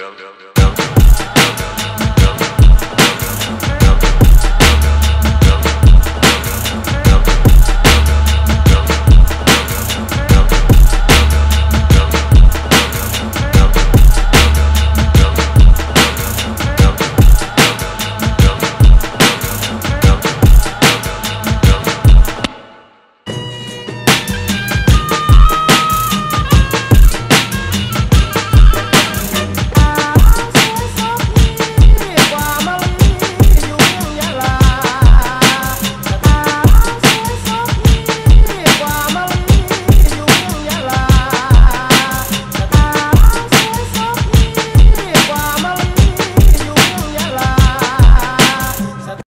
down, down, down.